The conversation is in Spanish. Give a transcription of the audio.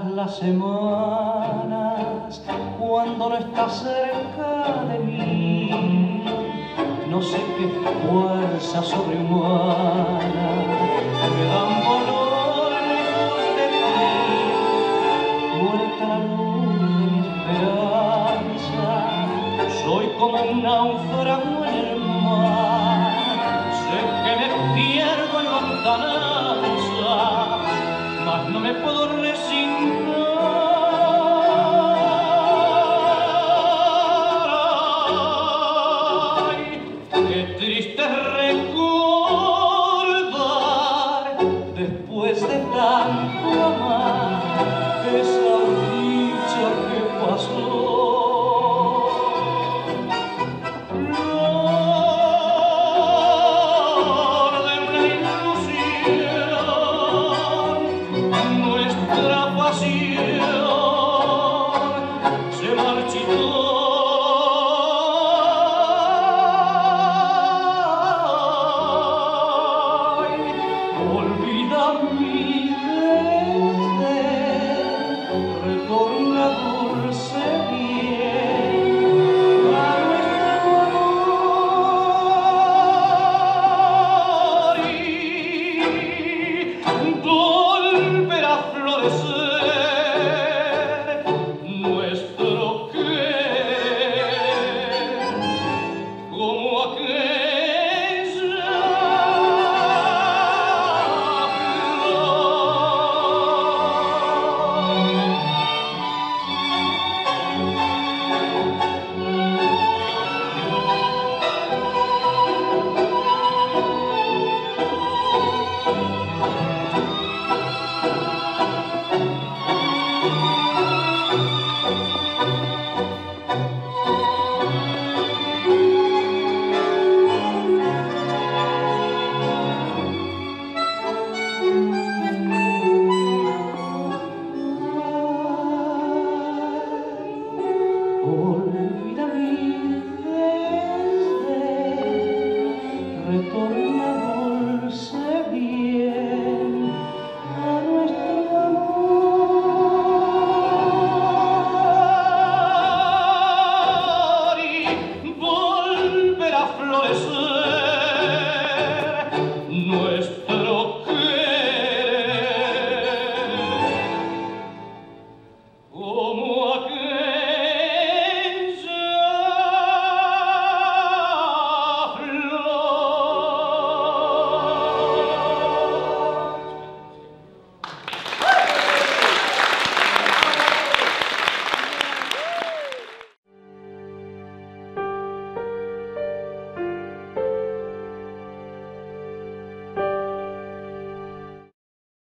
las semanas cuando no estás cerca de mí. No sé qué fuerza sobrehumana me dan valor lejos de ti. Muerta la luz mi esperanza, soy como un náufrago en el mar. Sé que me pierdo en marci tu